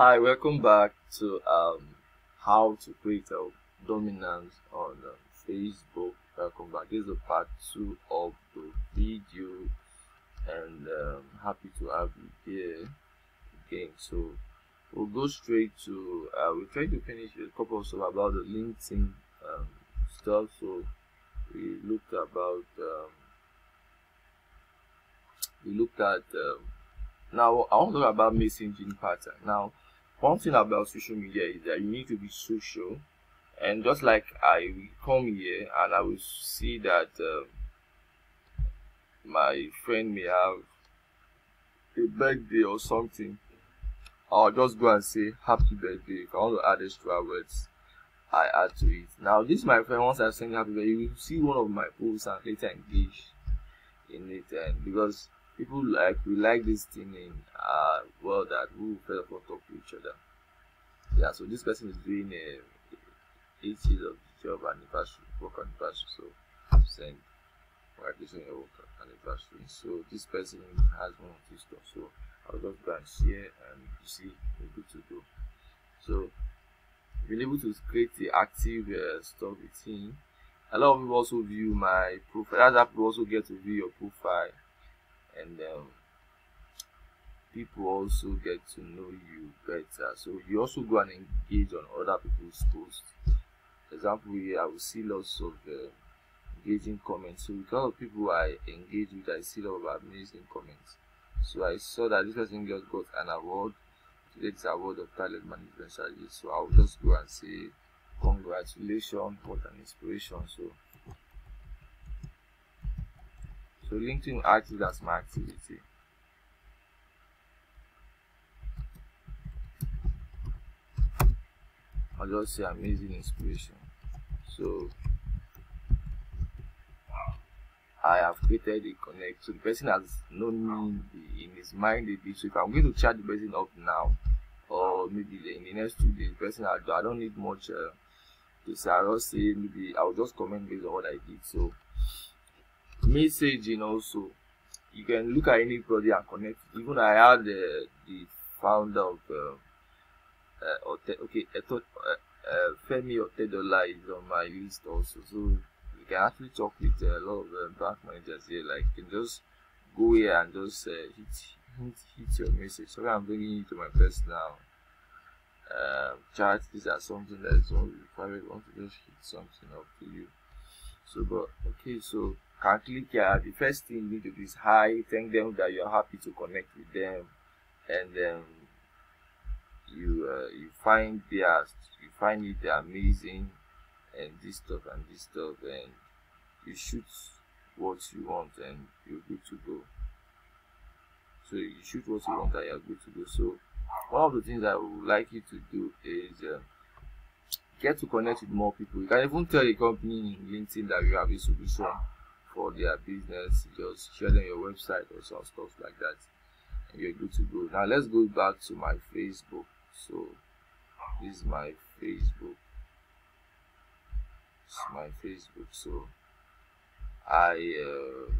Hi, welcome back to um how to create a dominance on um, Facebook. Welcome back. This is part two of the video, and um, happy to have you here again. So we'll go straight to uh, we're trying to finish a couple of stuff about the LinkedIn um, stuff. So we looked about um, we looked at um, now I want to talk about messaging pattern. Now, one thing about social media is that you need to be social, and just like I will come here and I will see that um, my friend may have a birthday or something, I'll just go and say happy birthday. If I want to add extra words, I add to it. Now, this my friend once I send happy birthday, you will see one of my posts and later engage in it, and because people like we like this thing in uh world that we first of all talk to each other. Yeah, so this person is doing a eight years of job anniversary, work anniversary, so send congratulations your work anniversary. So this person has one of these stuff. So I'll just go and share and you see we're good to go. So being able to create the active uh, stuff with him. A lot of people also view my profile. That's people also get to view your profile and um, people also get to know you better. So you also go and engage on other people's posts. For Example here, I will see lots of uh, engaging comments. So because of people I engage with, I see a lot of amazing comments. So I saw that this person just got an award. Today It's award of talent management strategy. So I'll just go and say congratulations, what an inspiration. So so LinkedIn active as my activity. Just say amazing inspiration. So I have created a connect. So the person has known me in his mind bit. So if I'm going to charge the person up now, or maybe in the next two days, the person I, do, I don't need much uh, to say. I'll just say maybe I'll just comment based on what I did. So messaging also you can look at any project and connect even i had uh, the founder of uh, uh, okay uh, uh, femi otedola is on my list also. So you can actually talk with a lot of uh, bank managers here like you can just go here and just uh, hit, hit hit your message. So i'm bringing you to my personal uh, chat these are something that is only private want to just hit something up to you. So but okay so can click here? The first thing you need to do is hi thank them that you're happy to connect with them. And then you uh, you find their you find it amazing and this stuff and this stuff and you shoot what you want and you're good to go. So you shoot what you want and you're good to go. So one of the things i would like you to do is uh, get to connect with more people. You can even tell a company in linkedin that you have a solution for their business. Just share them your website or some stuff like that and you're good to go. Now let's go back to my facebook so this is my facebook. Is my facebook. So i uh,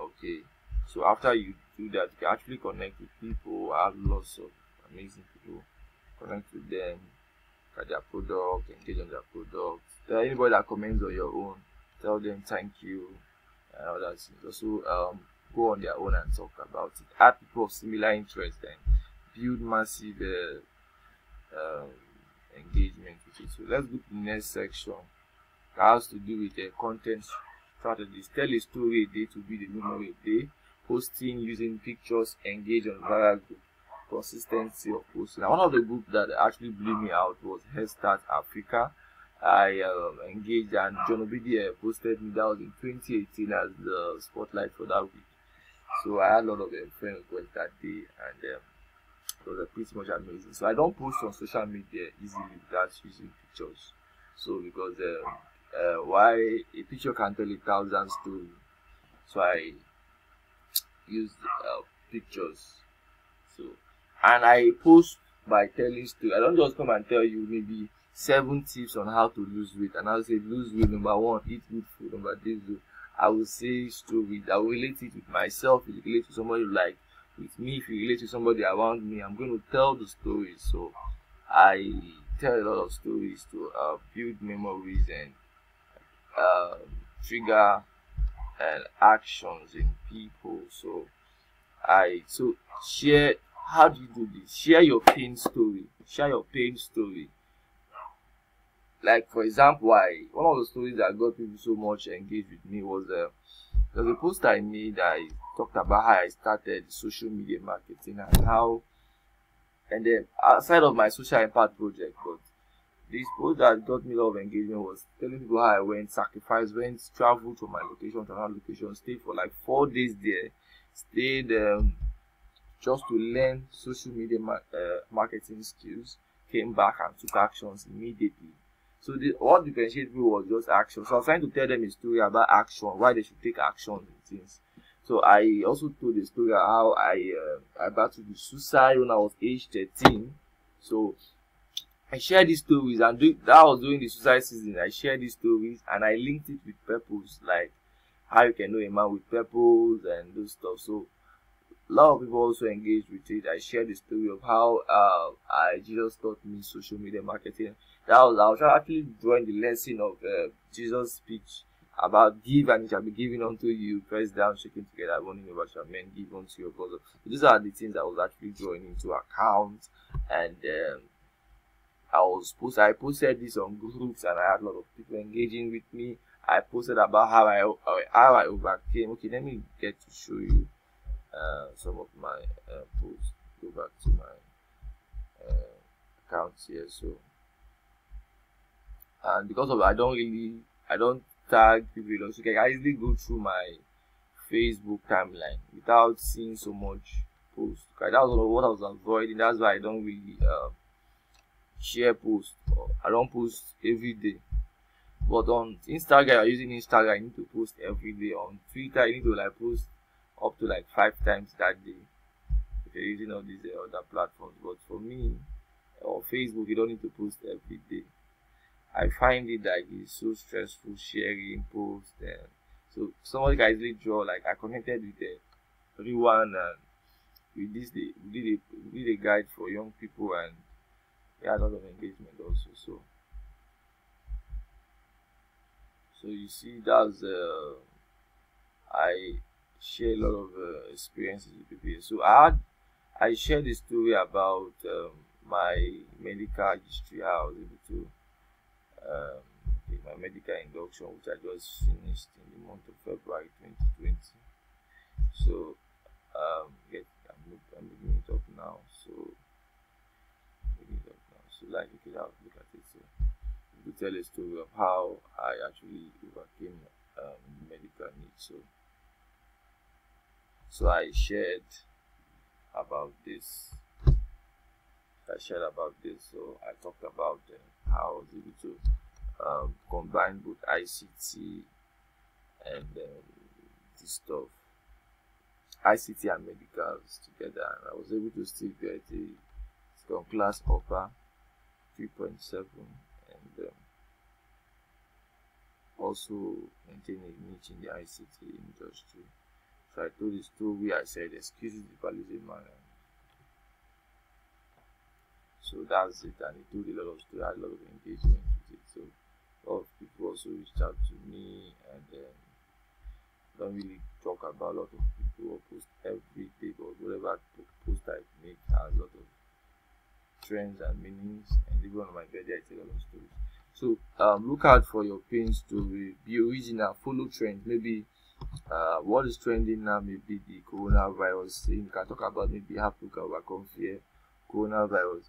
okay. So after you do that you can actually connect with people. I have lots of amazing people. Connect with them at their product engage on their product. Tell anybody that comments on your own tell them thank you and all that also um, go on their own and talk about it. Add people of similar interest and build massive uh, um, engagement with it. So let's go to the next section. That has to do with the uh, content strategies. Tell a story a day to be the memory a day. Posting using pictures engage on viral group. Consistency of posting. Now one of the groups that actually blew me out was head start africa. I um, engaged and John Obidi posted me. That was in 2018 as the spotlight for that week. So I had a lot of uh, friends requests that day and um, it was uh, pretty much amazing. So I don't post on social media easily without using pictures. So because uh, uh, why a picture can tell a thousand stories. So I use uh, pictures. So and I post by telling stories. I don't just come and tell you maybe seven tips on how to lose weight and i'll say lose weight number one eat good food number two i will say story i will relate it with myself it relate to somebody like with me, if you relate to somebody around me, I'm going to tell the story. So I tell a lot of stories to uh, build memories and uh, trigger and actions in people. So I so share. How do you do this? Share your pain story. Share your pain story. Like for example, I one of the stories that got people so much engaged with me was uh, there was a post I made. I talked about how I started social media marketing and how, and then outside of my social impact project, but this post that got me a lot of engagement was telling people how I went, sacrificed, went, traveled from my location to another location, stayed for like four days there, stayed um, just to learn social media ma- uh, marketing skills, came back and took actions immediately. So the, what differentiated me was just action. So I was trying to tell them a story about action, why they should take action and things. So I also told the story how I uh, I battled with suicide when I was age 13. So I shared these stories and do, that was during the suicide season. I shared these stories and I linked it with purpose, like how you can know a man with purpose and those stuff. So a lot of people also engaged with it. I shared the story of how uh, I Jesus taught me social media marketing. That was I was actually drawing the lesson of uh, Jesus' speech about give and it shall be given unto you, press down, shaking together, running over shall men give unto your bosom. So these are the things I was actually drawing into account and um, I was post I posted this on groups and I had a lot of people engaging with me. I posted about how I how I overcame. Okay, let me get to show you uh, some of my uh, posts. Go back to my uh, accounts here. So, and because of I don't really I don't tag people so I easily go through my Facebook timeline without seeing so much post. That was what I was avoiding. That's why I don't really uh, share post. I don't post every day. But on Instagram, you're using Instagram, you need to post every day. On Twitter, you need to like post up to like five times that day. If you're using all these uh, other platforms. But for me, or Facebook, you don't need to post every day. I find it like it's so stressful sharing posts and so somebody can easily draw like I connected with uh, everyone and we did the we did a we did a guide for young people and we had a lot of engagement also so. So you see that's uh I share a lot of uh, experiences with people. So I had I shared a story about um, my medical history how I was able to um, my medical induction, which I just finished in the month of February 2020. So, um, get, I'm, I'm beginning it up now. So, beginning it up now. So, like, you could have look at it. So, to tell a story of how I actually overcame um, medical needs. So, so I shared about this. I shared about this. So I talked about uh, how I was able to um, combine both ICT and um, this stuff, ICT and medicals together. And I was able to still get a second class offer 3.7 and um, also maintain a niche in the ICT industry. So I told the story, I said, excuse the values man. So that's it, and it told a lot of story, a lot of engagement with it. So a lot of people also reached out to me. And don't really talk about a lot of people or post every day but whatever post I make has a lot of trends and meanings. And even on my birthday I tell a lot of stories. So um, look out for your pain to be original, follow trends. Maybe uh, what is trending now? Maybe the coronavirus thing. You can talk about maybe to overcome fear, coronavirus,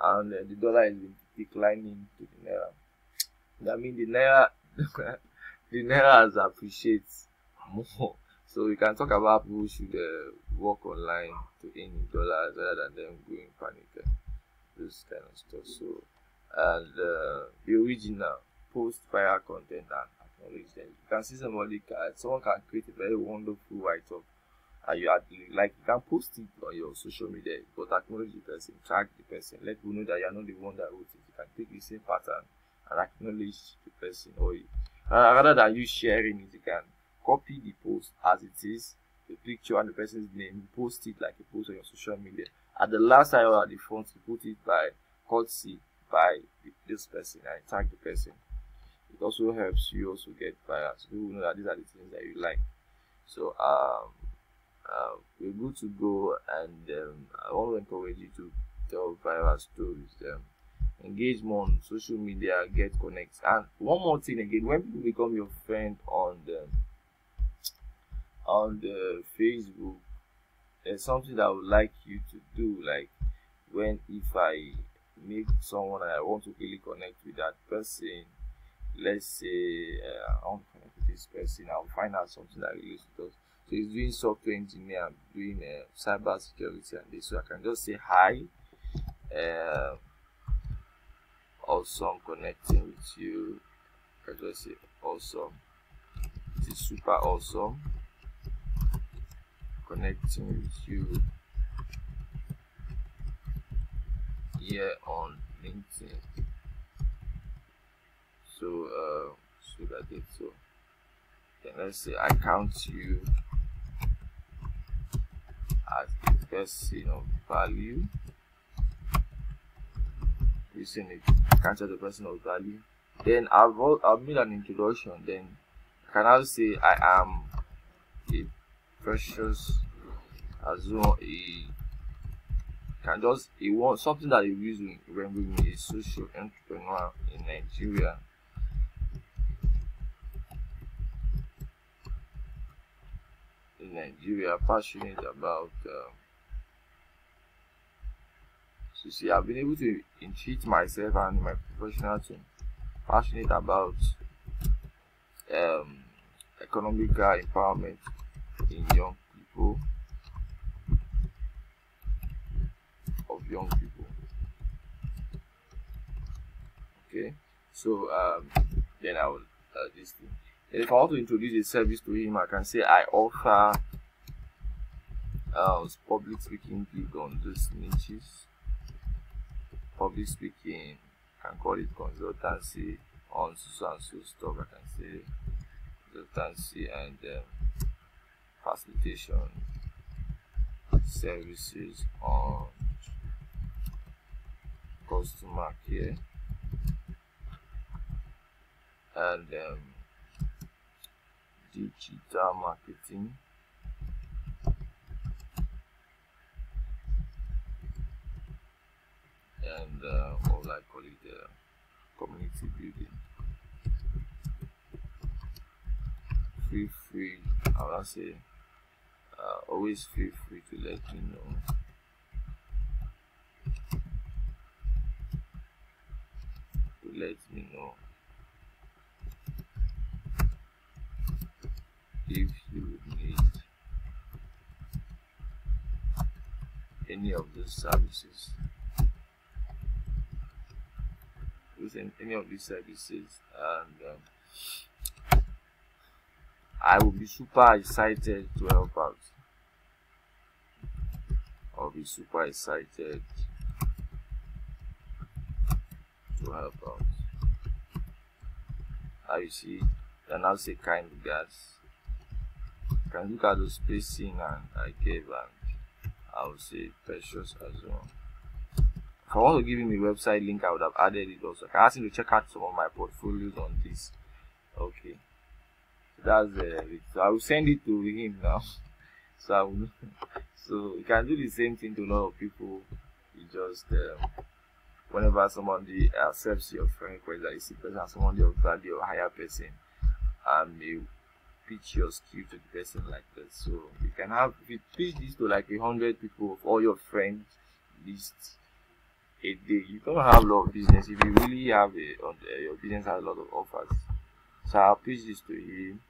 and uh, the dollar is declining to the naira I mean the naira the naira has appreciated more. So we can talk about people should uh, work online to earn dollars rather than them going panic and those kind of stuff. So and uh, the original post fire content and acknowledge them. You can see somebody can, someone can create a very wonderful write up and you are like you can post it on your social media but acknowledge the person, tag the person, let people know that you are not the one that wrote it. You can take the same pattern and acknowledge the person or uh, rather than you sharing it you can copy the post as it is the picture and the person's name, post it like you post on your social media. At the last or at the front, you put it by courtesy by this person and tag the person. It also helps you also get buyers. People know that these are the things that you like. So um, uh, we're good to go, and um, I want to encourage you to tell viral stories. Um, engage more on social media, get connects. And one more thing again, when people become your friend on the on the Facebook, there's something that I would like you to do. Like when if I meet someone I want to really connect with that person, let's say uh, I want to connect with this person, I'll find out something that relates to us. So he's doing software engineer, doing uh, cyber security and this. So I can just say hi. Uh, awesome connecting with you. I can just say awesome. It is super awesome connecting with you here on LinkedIn. So, uh, so that it so. Then let's say I count you as a person of value. Using it, count as a person of value. Then I've I've made an introduction. Then I can now say I am a precious Azure a can just he wants something that he use when we a social entrepreneur in Nigeria. In Nigeria, passionate about. Um, so see, I've been able to entreat myself and my professional team passionate about um, empowerment in young people of young people okay so um then i will uh, this thing if i want to introduce a service to him i can say i offer uh, public speaking gig on these niches. Public speaking I can call it consultancy on so and so stuff i can say consultancy and um, facilitation services on customer care. And um, digital marketing. And uh, what I call it uh, community building. Feel free I will say uh, always feel free to let me know. To let me know if you need any of those services using any of these services and um, I will be super excited to help out I'll be super excited to help out. You see, then I'll say kind gas. Can look at the spacing and I gave and I will say precious as well. If I want to give him a website link, I would have added it also. I can ask him to check out some of my portfolios on this. Okay. So that's uh, it. So I will send it to him now. So I will so you can do the same thing to a lot of people. You just um, whenever somebody accepts your friend request that you see person as somebody of value or higher person, and you pitch your skill to the person like that. So you can have if you pitch this to like a hundred people of all your friends list a day, you don't have a lot of business. If you really have a your business has a lot of offers, so I'll pitch this to him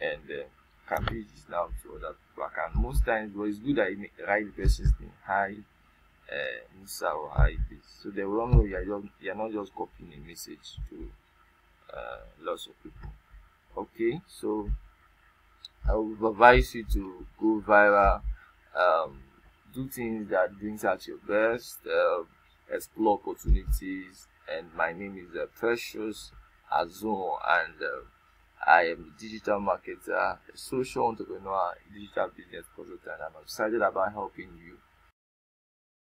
and. Uh, can page this now to other people. Can most times, but it's good that you write the person's name. Hi, uh, Musa or hi this. So they will know you are, just, you are not just copying a message to uh, lots of people. Okay, so I would advise you to go viral, um, do things that brings out your best, uh, explore opportunities. And my name is uh, Precious Azon, and uh, I am a digital marketer, a social entrepreneur, digital business consultant. I'm excited about helping you